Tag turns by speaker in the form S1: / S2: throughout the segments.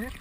S1: here.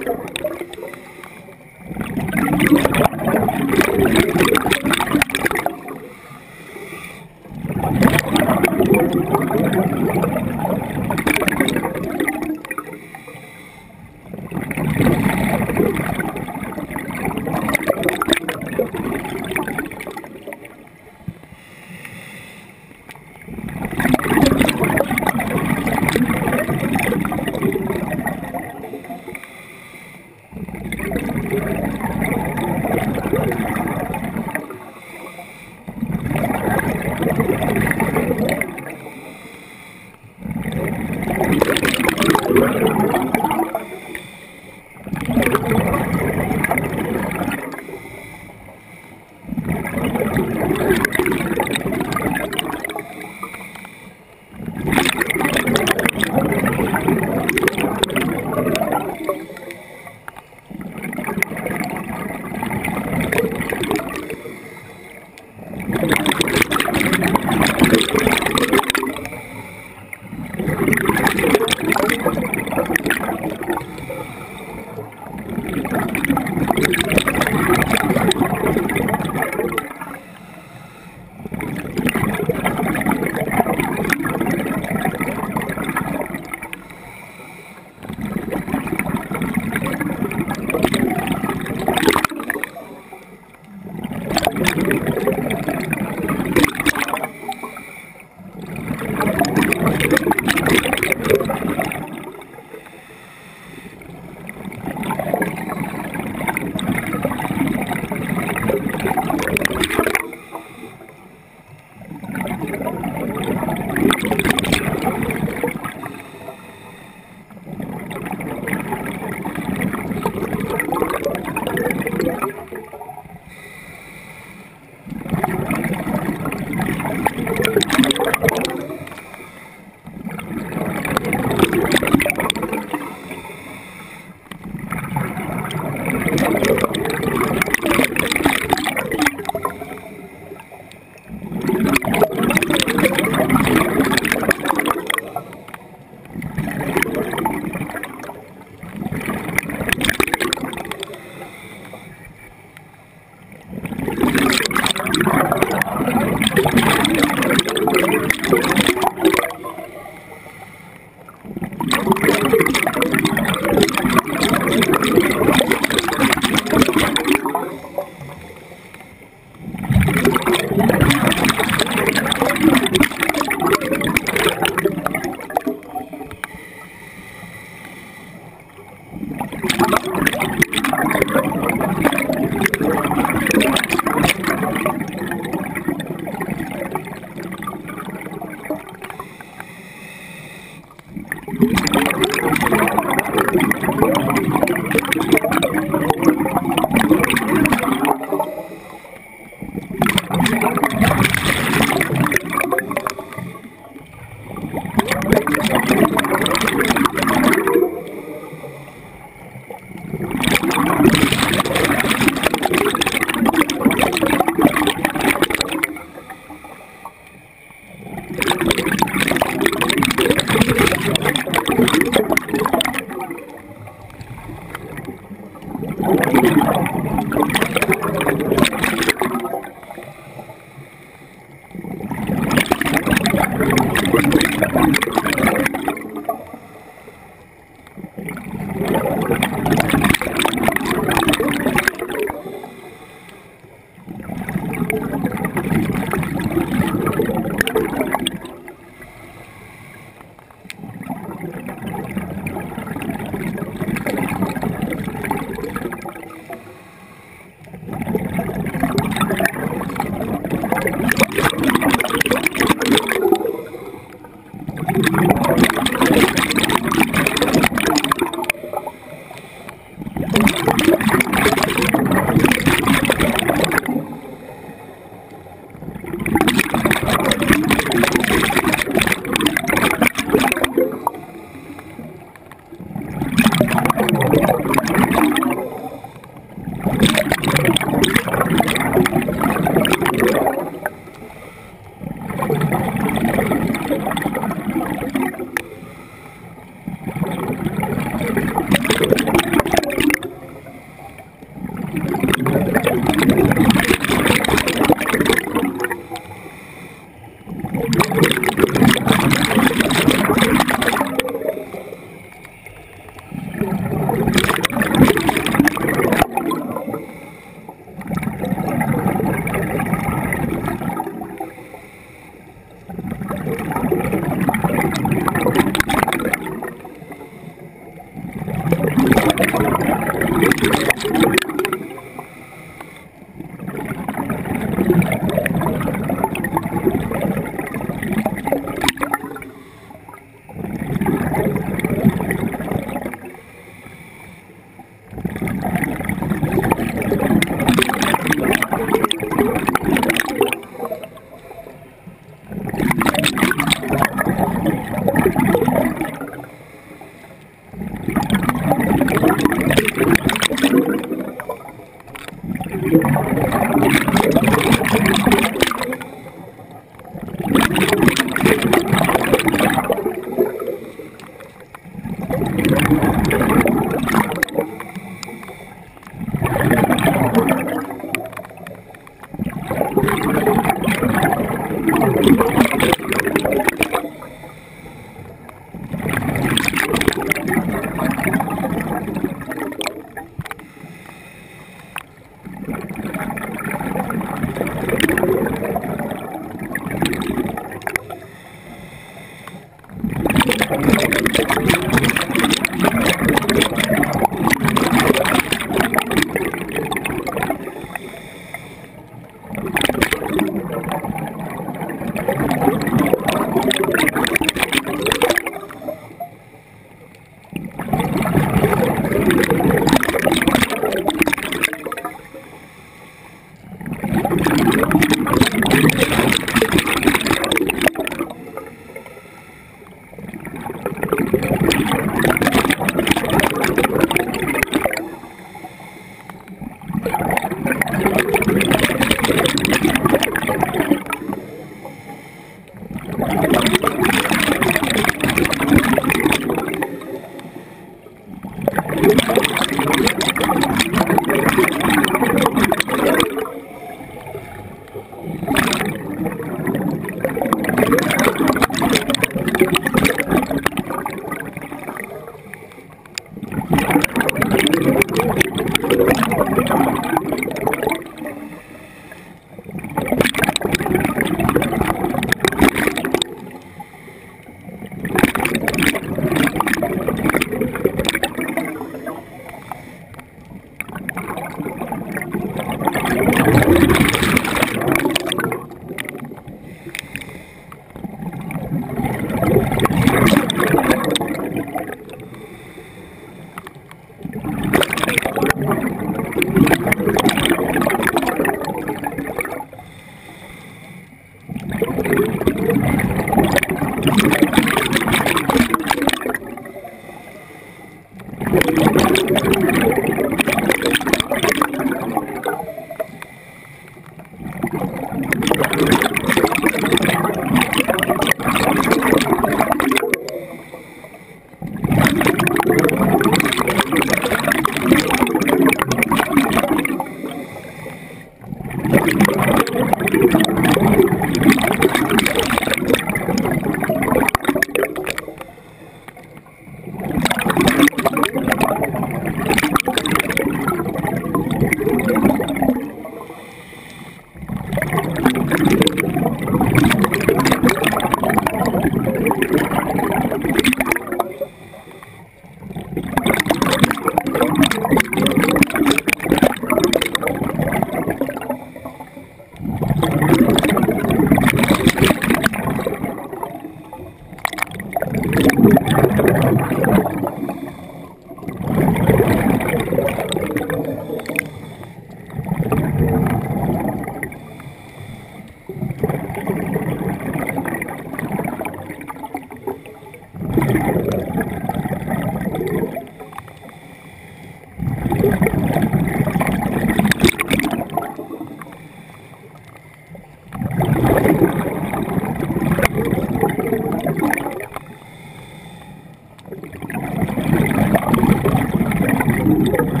S1: Thank you.